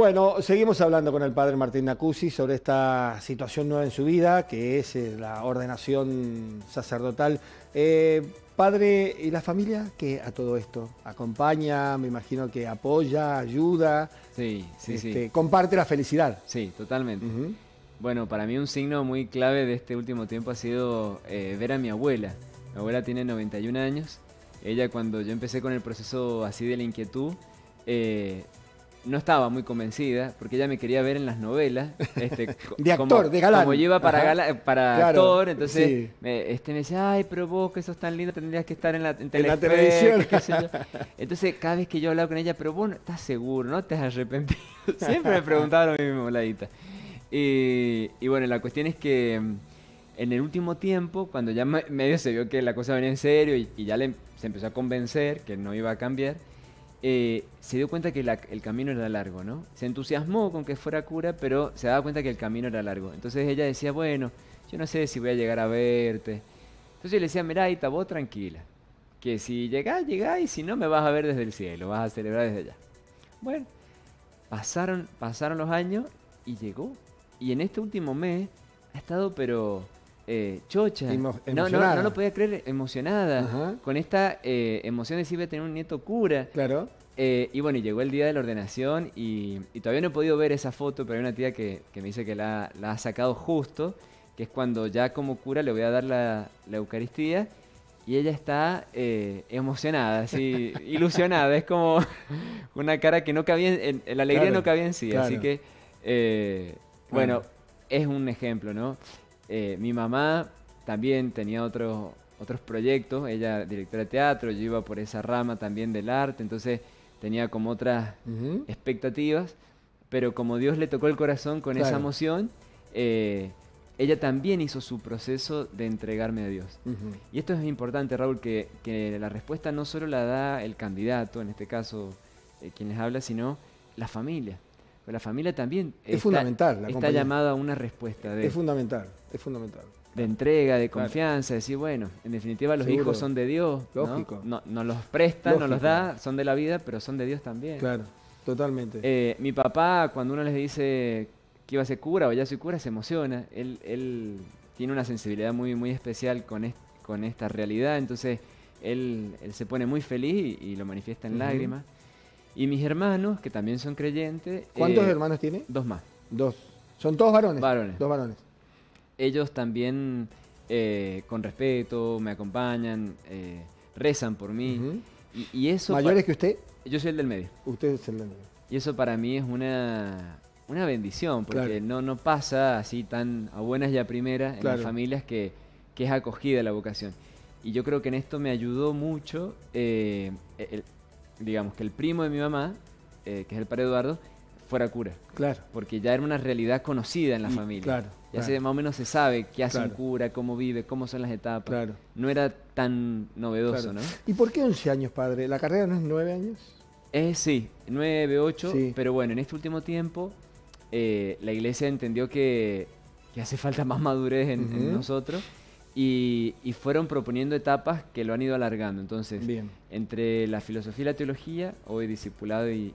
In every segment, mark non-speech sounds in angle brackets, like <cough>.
Bueno, seguimos hablando con el padre Martín Nacusi sobre esta situación nueva en su vida, que es eh, la ordenación sacerdotal. Eh, padre, ¿y la familia qué a todo esto? ¿Acompaña? Me imagino que apoya, ayuda. Sí, sí, sí. este, Comparte la felicidad. Sí, totalmente. Bueno, para mí un signo muy clave de este último tiempo ha sido eh, ver a mi abuela. Mi abuela tiene 91 años. Ella cuando yo empecé con el proceso así de la inquietud, eh, no estaba muy convencida porque ella me quería ver en las novelas. Este, <laughs> de actor, de galán. Como yo iba para, para actor, entonces me, este, me decía, ay, pero vos que sos tan lindo tendrías que estar en la, en la televisión. <laughs> Entonces cada vez que yo hablaba con ella, pero vos no, estás seguro, no te has arrepentido. <laughs> Siempre me preguntaba lo mismo, ladita. Y, y bueno, la cuestión es que mm, en el último tiempo, cuando ya medio se vio que la cosa venía en serio y, ya le, se empezó a convencer que no iba a cambiar, eh, se dio cuenta que el camino era largo, ¿no? Se entusiasmó con que fuera cura, pero se daba cuenta que el camino era largo. Entonces ella decía, bueno, yo no sé si voy a llegar a verte. Entonces yo le decía, mira, Ita, vos tranquila, que si llegás, llegás y si no me vas a ver desde el cielo, vas a celebrar desde allá. Bueno, pasaron, pasaron los años y llegó. Y en este último mes ha estado, pero eh, chocha. no, no, no, lo podía creer, emocionada. Con esta eh, emoción de decir, tener un nieto cura. Claro. Eh, y bueno, llegó el día de la ordenación y, todavía no he podido ver esa foto, pero hay una tía que, me dice que la, ha sacado justo, que es cuando ya como cura le voy a dar la, Eucaristía y ella está emocionada, así, <laughs> ilusionada. Es como una cara que no cabía, en, la alegría no cabía en sí. Así que, bueno, es un ejemplo, ¿no? Eh, mi mamá también tenía otros otros proyectos, ella directora de teatro, yo iba por esa rama también del arte, entonces tenía como otras expectativas, pero como Dios le tocó el corazón con esa emoción, eh, ella también hizo su proceso de entregarme a Dios. Y esto es importante, Raúl, que, la respuesta no solo la da el candidato, en este caso eh, quien les habla, sino la familia. Pero la familia también es está, fundamental. está llamada a una respuesta. De, es fundamental, es fundamental. De entrega, de confianza, decir, bueno, en definitiva los hijos son de Dios. Lógico. ¿no? nos los presta, nos los da, son de la vida, pero son de Dios también. Claro, totalmente. Eh, mi papá, cuando uno les dice que iba a ser cura o ya soy cura, se emociona. Él, él tiene una sensibilidad muy, muy especial con, con esta realidad, entonces él, él, se pone muy feliz y, lo manifiesta en lágrimas. Y mis hermanos, que también son creyentes. ¿Cuántos eh, hermanos tiene? Dos más. Dos. ¿Son todos varones? Varones. Dos varones. Ellos también, eh, con respeto, me acompañan, eh, rezan por mí. y, eso ¿Mayores que usted? Yo soy el del medio. Usted es el del medio. Y eso para mí es una, una bendición, porque no, no pasa así tan a buenas y a primeras en las familias que, que, es acogida la vocación. Y yo creo que en esto me ayudó mucho el, digamos, que el primo de mi mamá, eh, que es el padre Eduardo, fuera cura. Claro. Porque ya era una realidad conocida en la familia. Claro. Ya Se, más o menos se sabe qué hace un cura, cómo vive, cómo son las etapas. Claro. No era tan novedoso, ¿no? ¿Y por qué 11 años, padre? ¿La carrera no es 9 años? Eh, sí, 9, 8, pero bueno, en este último tiempo eh, la iglesia entendió que, que, hace falta más madurez en nosotros y, fueron proponiendo etapas que lo han ido alargando. Entonces, entre la filosofía y la teología, hoy discipulado y,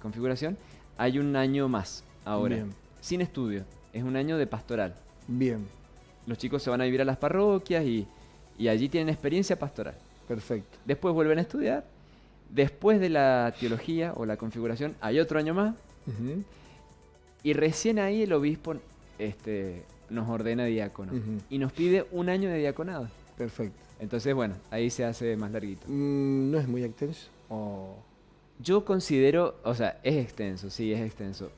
configuración, hay un año más ahora, sin estudio. Es un año de pastoral. Bien. Los chicos se van a vivir a las parroquias y, allí tienen experiencia pastoral. Perfecto. Después vuelven a estudiar. Después de la teología o la configuración hay otro año más. Y recién ahí el obispo este, nos ordena diácono y nos pide un año de diaconado. Perfecto. Entonces, bueno, ahí se hace más larguito. Mm, ¿No es muy extenso? Yo considero, o sea, es extenso, sí, es extenso.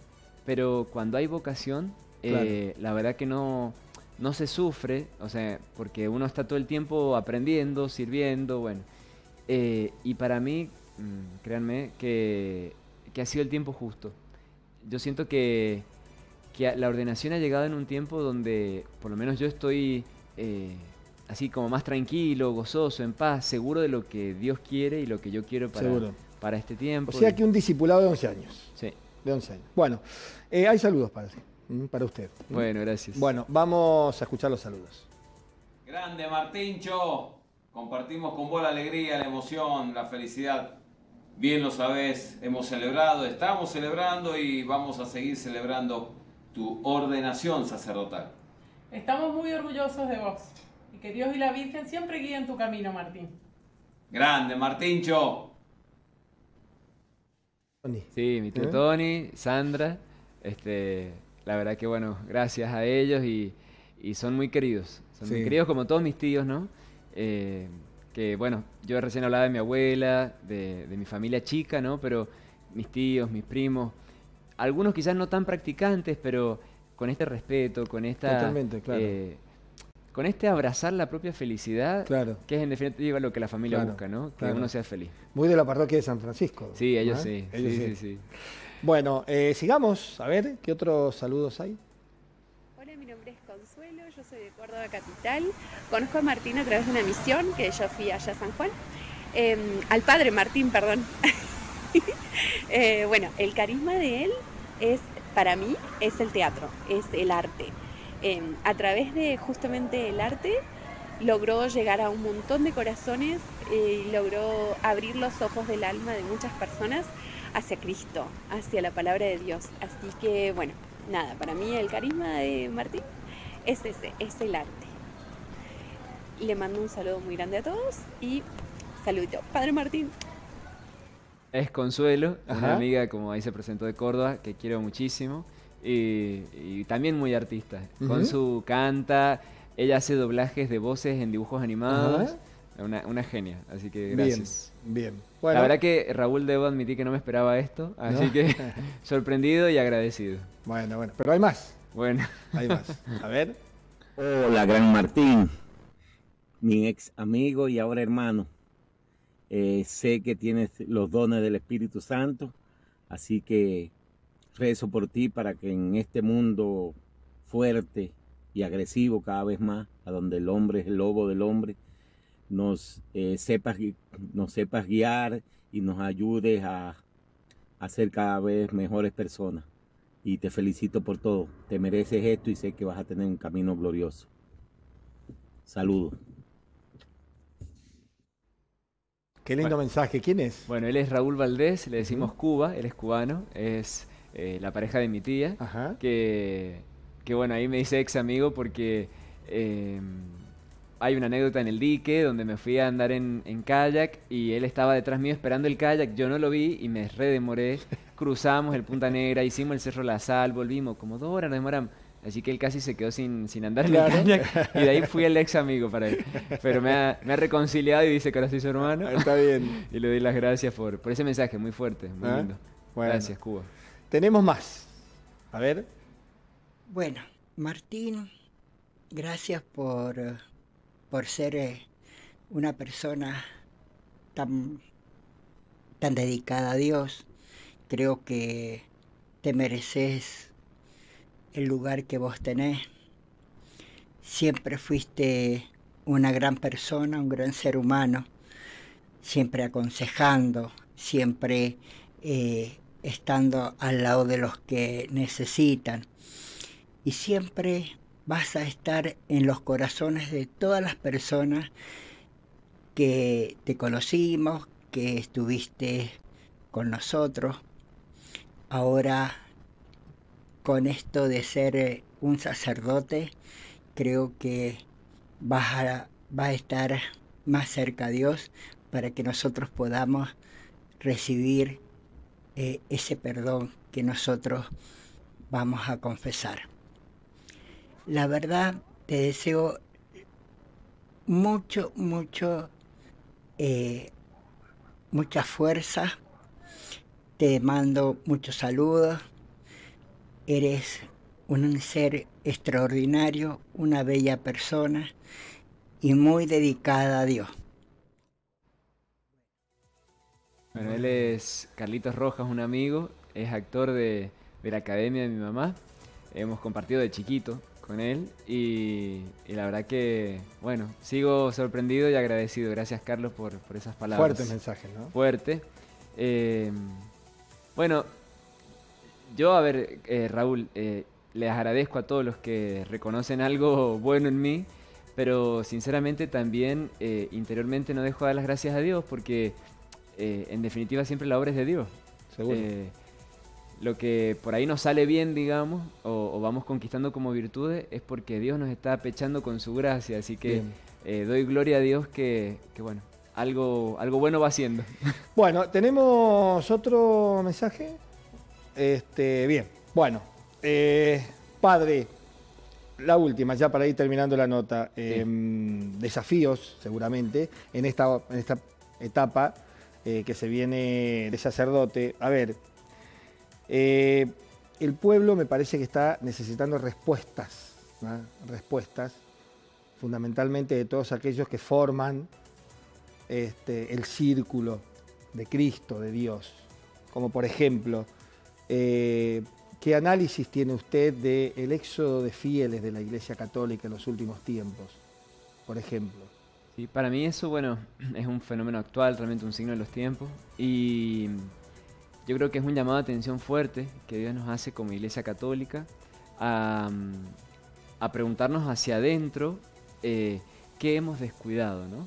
Pero cuando hay vocación, eh, la verdad que no, no se sufre, o sea, porque uno está todo el tiempo aprendiendo, sirviendo, bueno. Eh, y para mí, mm, créanme, que, que ha sido el tiempo justo. Yo siento que que la ordenación ha llegado en un tiempo donde por lo menos yo estoy eh, así como más tranquilo, gozoso, en paz, seguro de lo que Dios quiere y lo que yo quiero para, para este tiempo. O sea que un discipulado de 11 años. Sí. De 11 años. Bueno, eh, hay saludos para, para usted. Bueno, gracias. Bueno, vamos a escuchar los saludos. Grande Martincho, compartimos con vos la alegría, la emoción, la felicidad. bien lo sabes, hemos celebrado, estamos celebrando y vamos a seguir celebrando tu ordenación sacerdotal. Estamos muy orgullosos de vos y que Dios y la Virgen siempre guíen tu camino, Martín. Grande, Martíncho. Sí, mi tío ¿Eh? Tony, Sandra, este, la verdad que bueno, gracias a ellos y, son muy queridos, son muy queridos como todos mis tíos, ¿no? Eh, que bueno, yo recién hablaba de mi abuela, de, mi familia chica, ¿no? Pero mis tíos, mis primos, algunos quizás no tan practicantes, pero con este respeto, con esta... Totalmente, claro. Eh, con este abrazar la propia felicidad, claro. que es en definitiva lo que la familia busca, ¿no? Que uno sea feliz. Muy de la parroquia de San Francisco. Sí, ellos, sí. Ellos sí, sí. Bueno, eh, sigamos, a ver, ¿qué otros saludos hay? Hola, mi nombre es Consuelo, yo soy de Córdoba Capital. Conozco a Martín a través de una misión que yo fui allá a San Juan. Em, al padre Martín, perdón. <laughs> Eh, bueno, el carisma de él es, para mí, es el teatro, es el arte. Em, a través de justamente el arte logró llegar a un montón de corazones y logró abrir los ojos del alma de muchas personas hacia Cristo, hacia la palabra de Dios. Así que bueno, nada, para mí el carisma de Martín es ese, es el arte. Le mando un saludo muy grande a todos y saludo. Padre Martín. Es Consuelo, una amiga como ahí se presentó de Córdoba, que quiero muchísimo y, también muy artista. Con su canta, ella hace doblajes de voces en dibujos animados. Una, genia, así que gracias. Bien, La verdad que Raúl debo admitir que no me esperaba esto, así que <laughs> sorprendido y agradecido. Bueno, bueno, pero hay más. Bueno. Hay más. A ver. Hola, Gran Martín, mi ex amigo y ahora hermano. Eh, sé que tienes los dones del Espíritu Santo, así que rezo por ti para que en este mundo fuerte y agresivo cada vez más, a donde el hombre es el lobo del hombre, nos, eh, sepas, guiar y nos ayudes a, a ser cada vez mejores personas. Y te felicito por todo. Te mereces esto y sé que vas a tener un camino glorioso. Saludos. Qué lindo mensaje. ¿Quién es? Bueno, él es Raúl Valdés, le decimos Cuba, él es cubano, es eh, la pareja de mi tía, Que, que bueno, ahí me dice ex amigo porque em, hay una anécdota en el dique donde me fui a andar en, kayak y él estaba detrás mío esperando el kayak, yo no lo vi y me redemoré, <laughs> cruzamos el Punta Negra, hicimos el Cerro La Sal, volvimos como dos horas, nos demoramos. Así que él casi se quedó sin, sin andar en el kayak <laughs> y de ahí fui el ex amigo para él. Pero me ha, me ha reconciliado y dice que ahora soy su hermano. Está bien. <laughs> Y le doy las gracias por, por ese mensaje muy fuerte, muy ah, lindo. Gracias, Cuba. Tenemos más. A ver. Bueno, Martín, gracias por por ser eh, una persona tan, tan dedicada a Dios. Creo que te mereces el lugar que vos tenés. Siempre fuiste una gran persona, un gran ser humano, siempre aconsejando, siempre eh, estando al lado de los que necesitan y siempre vas a estar en los corazones de todas las personas que te conocimos, que estuviste con nosotros. Ahora, con esto de ser eh, un sacerdote, creo que vas a, a estar más cerca a Dios para que nosotros podamos recibir eh, ese perdón que nosotros vamos a confesar. La verdad, te deseo mucho, mucho, eh, mucha fuerza. Te mando muchos saludos. Eres un ser extraordinario, una bella persona y muy dedicada a Dios. Bueno, él es Carlitos Rojas, un amigo, es actor de, de la academia de mi mamá. Hemos compartido de chiquito, con él y, la verdad que, bueno, sigo sorprendido y agradecido. Gracias Carlos por, esas palabras. Fuerte mensaje, ¿no? Fuerte. Eh, bueno, yo, a ver, eh, Raúl, eh, les agradezco a todos los que reconocen algo bueno en mí, pero sinceramente también interiormente no dejo de dar las gracias a Dios porque eh, en definitiva siempre la obra es de Dios. Seguro. Eh, lo que por ahí nos sale bien, digamos, o, o vamos conquistando como virtudes, es porque Dios nos está pechando con su gracia. Así que eh, doy gloria a Dios que, que, bueno, algo, algo bueno va haciendo. Bueno, tenemos otro mensaje. Este, bien, bueno, eh, padre, la última, ya para ir terminando la nota. eh, desafíos, seguramente, en esta, en esta etapa eh, que se viene de sacerdote. A ver, eh, el pueblo me parece que está necesitando respuestas, ¿no? respuestas, fundamentalmente de todos aquellos que forman este, el círculo de Cristo, de Dios. Como por ejemplo, eh, ¿qué análisis tiene usted del éxodo de fieles de la Iglesia Católica en los últimos tiempos? Por ejemplo. Sí, para mí eso, bueno, <clears throat> es un fenómeno actual, realmente un signo de los tiempos. Y yo creo que es un llamado de atención fuerte que Dios nos hace como Iglesia Católica a, a preguntarnos hacia adentro eh, qué hemos descuidado, ¿no?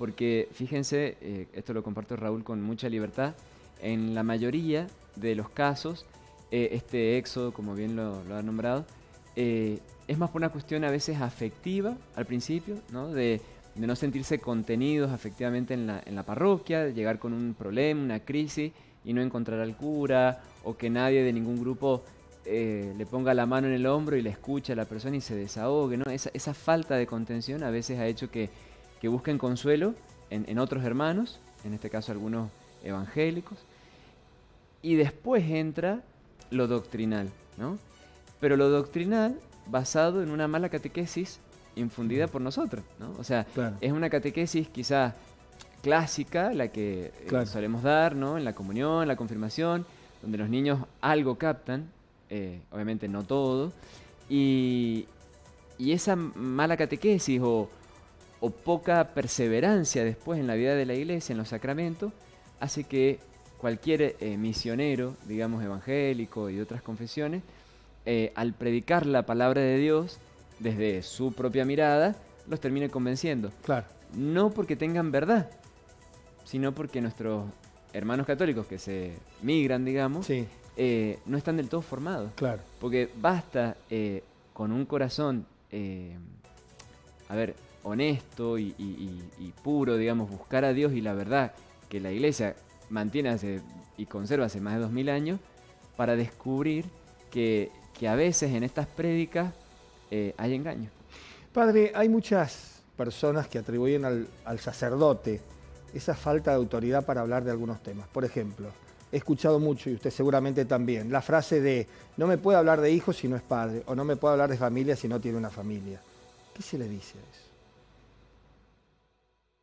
Porque fíjense, eh, esto lo comparto Raúl con mucha libertad, en la mayoría de los casos, eh, este éxodo, como bien lo, lo ha nombrado, eh, es más por una cuestión a veces afectiva al principio, ¿no? De, no sentirse contenidos afectivamente en la, en la parroquia, de llegar con un problema, una crisis y no encontrar al cura, o que nadie de ningún grupo eh, le ponga la mano en el hombro y le escuche a la persona y se desahogue, ¿no? Esa, esa falta de contención a veces ha hecho que, que busquen consuelo en, en otros hermanos, en este caso algunos evangélicos, y después entra lo doctrinal, ¿no? Pero lo doctrinal basado en una mala catequesis infundida por nosotros, ¿no? O sea, Claro. es una catequesis quizá clásica, la que eh, solemos dar, ¿no? En la comunión, la confirmación, donde los niños algo captan, eh, obviamente no todo, y, y esa mala catequesis o, o poca perseverancia después en la vida de la iglesia, en los sacramentos, hace que cualquier eh, misionero, digamos evangélico y de otras confesiones, eh, al predicar la palabra de Dios desde su propia mirada, los termine convenciendo. Claro. No porque tengan verdad, sino porque nuestros hermanos católicos que se migran, digamos, Sí, eh, no están del todo formados. claro. Porque basta con un corazón, a ver, honesto y, y- y- y puro, digamos, buscar a Dios y la verdad que la iglesia mantiene hace, y conserva hace más de dos mil años, para descubrir que, que a veces en estas prédicas eh, hay engaño. Padre, hay muchas personas que atribuyen al, al sacerdote esa falta de autoridad para hablar de algunos temas. Por ejemplo, he escuchado mucho, y usted seguramente también, la frase de no me puede hablar de hijos si no es padre, o no me puede hablar de familia si no tiene una familia. ¿Qué se le dice a eso?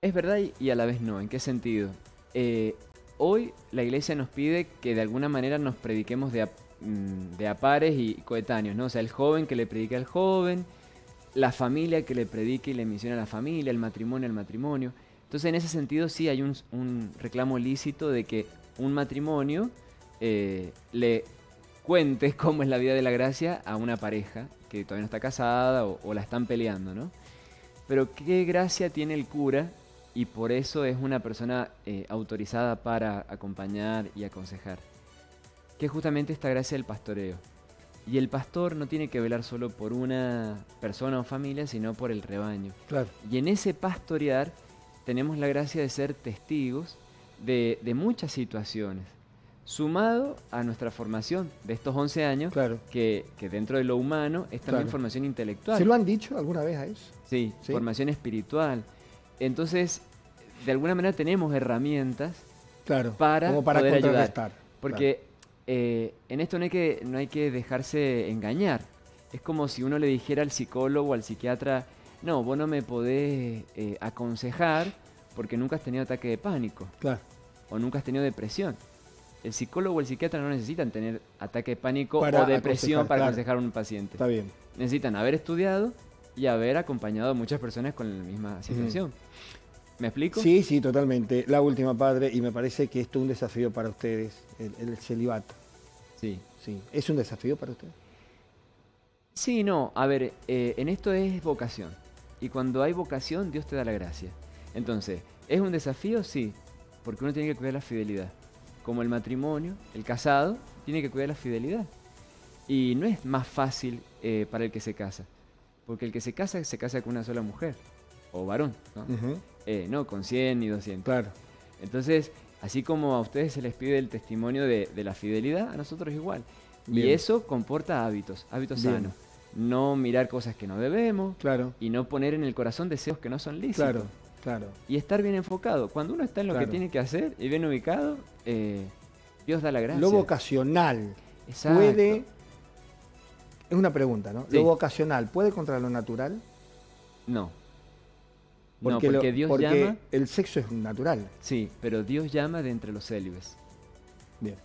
Es verdad y- y a la vez no. ¿En qué sentido? Eh, hoy la iglesia nos pide que de alguna manera nos prediquemos de a, mm, pares y coetáneos, ¿no? O sea, el joven que le predique al joven, la familia que le predique y le misiona a la familia, el matrimonio al matrimonio. Entonces, en ese sentido, sí hay un, un reclamo lícito de que un matrimonio eh, le cuente <laughs> cómo es la vida de la gracia a una pareja que todavía no está casada o, o la están peleando, ¿no? Pero qué gracia tiene el cura y por eso es una persona eh, autorizada para acompañar y aconsejar. Que es justamente esta gracia del pastoreo. Y el pastor no tiene que velar solo por una persona o familia, sino por el rebaño. Claro. Y en ese pastorear tenemos la gracia de ser testigos de, de muchas situaciones, sumado a nuestra formación de estos 11 años, Claro. que, que dentro de lo humano es también Claro. formación intelectual. ¿Se lo han dicho alguna vez a eso? Sí, ¿Sí? formación espiritual. Entonces, de alguna manera tenemos herramientas Claro. Para como para poder ayudar. porque eh, en esto no hay, que, no hay que dejarse engañar. Es como si uno le dijera al psicólogo o al psiquiatra, no, vos no me podés eh, aconsejar porque nunca has tenido ataque de pánico Claro. o nunca has tenido depresión. El psicólogo o el psiquiatra no necesitan tener ataque de pánico Para o depresión aconsejar, para claro. aconsejar a un paciente. Está bien. Necesitan haber estudiado y haber acompañado a muchas personas con la misma situación. ¿Me explico? Sí, sí, totalmente. La última, padre, y me parece que esto es un desafío para ustedes, el, el celibato. Sí. Sí. ¿Es un desafío para ustedes? Sí, no, a ver, eh, en esto es vocación. Y cuando hay vocación, Dios te da la gracia. Entonces, ¿es un desafío? Sí. porque uno tiene que cuidar la fidelidad. Como el matrimonio, el casado tiene que cuidar la fidelidad. Y no es más fácil eh, para el que se casa, porque el que se casa se casa con una sola mujer, o varón, ¿no? Eh, no con 100 y 200. Claro. Entonces, así como a ustedes se les pide el testimonio de, de la fidelidad, a nosotros igual. Bien. Y eso comporta hábitos, hábitos Bien. sanos. No mirar cosas que no debemos Claro. y no poner en el corazón deseos que no son lícitos. Claro. Claro. Y estar bien enfocado. Cuando uno está en lo Claro. que tiene que hacer y bien ubicado, eh, Dios da la gracia. Lo vocacional Exacto. puede. Es una pregunta, ¿no? Sí. Lo vocacional puede contra lo natural. No. Porque, no, porque lo- Dios porque llama. el sexo es natural. Sí, pero Dios llama de entre los célibes. Bien.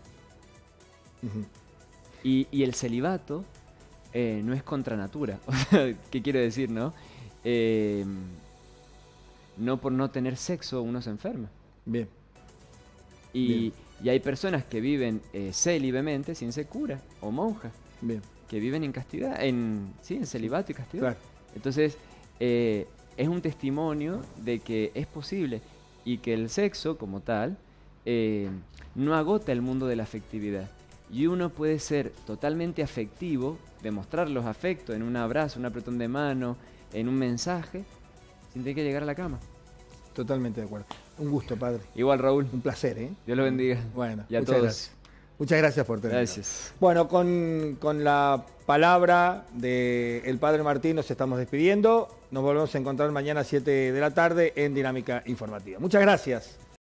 Y, y el celibato eh, no es contra natura. <laughs> ¿qué quiero decir, no? Eh, no por no tener sexo uno se enferma. Bien. Y, Bien. y hay personas que viven eh, célibemente sin ser cura o monja, Bien. Que viven en castidad, en, sí, en celibato y castidad. Claro. Entonces, eh, es un testimonio de que es posible y que el sexo como tal eh, no agota el mundo de la afectividad. Y uno puede ser totalmente afectivo, demostrar los afectos en un abrazo, un apretón de mano, en un mensaje, sin tener que llegar a la cama. Totalmente de acuerdo. Un gusto, padre. Igual, Raúl, Un placer, ¿eh? Dios lo bendiga. Bueno, y a todos. gracias. Muchas gracias por tenernos. Gracias. Bueno, con, con la palabra del Padre Martín nos estamos despidiendo. Nos volvemos a encontrar mañana a 7 de la tarde en Dinámica Informativa. Muchas gracias.